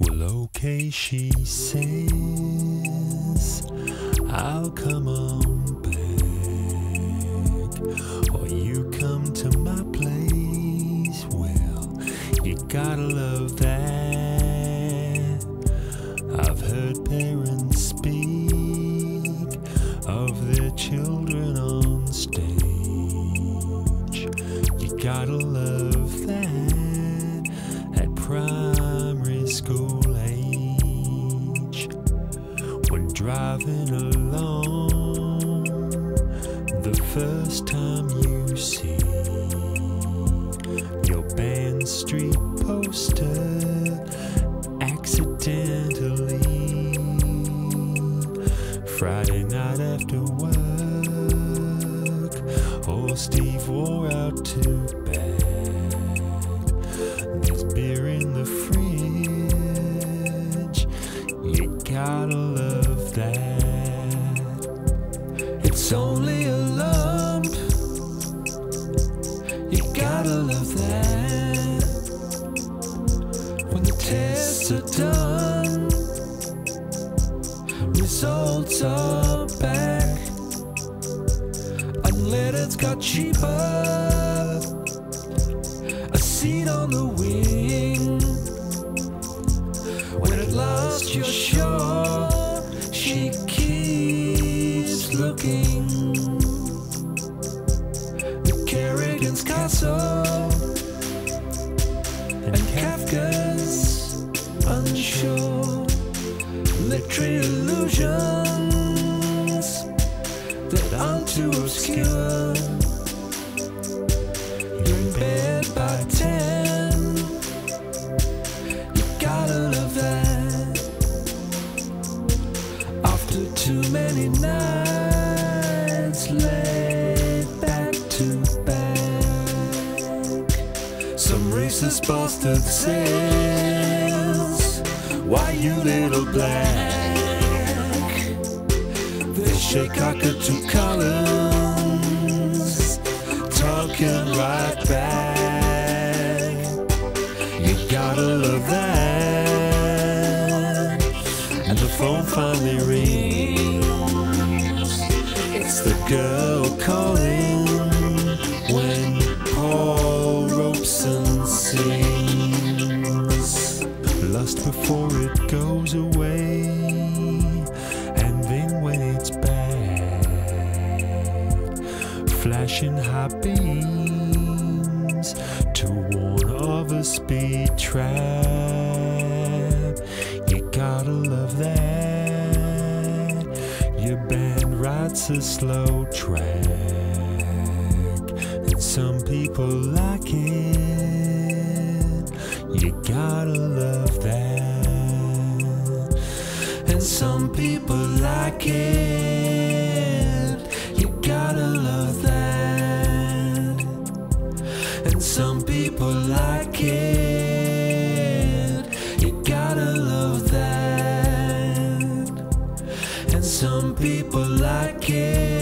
Well, okay, she says, I'll come on back. Or you come to my place. Well, you gotta love that. Driving along, the first time you see your band street poster accidentally. Friday night after work, old Steve Waugh out to It's only a lump. You gotta love that. When the tests are done, results are back. Unleaded's got cheaper. A seat on the wing. When at last you're sure, unsure. Literary illusions that aren't too obscure. You're in bed by ten. You gotta love that. After too many nights laid back to back, some racist bastard says, "Why you little black?" They shake Cockatoo Collins, talking right back. You gotta love that. And the phone finally rings. It's the girl calling before it goes away, and then when it's back, flashing high beams to warn of a speed trap. You gotta love that. Your band writes a slow track, and some people like it. You gotta love that some people like it. You gotta love that. And some people like it. You gotta love that. And some people like it.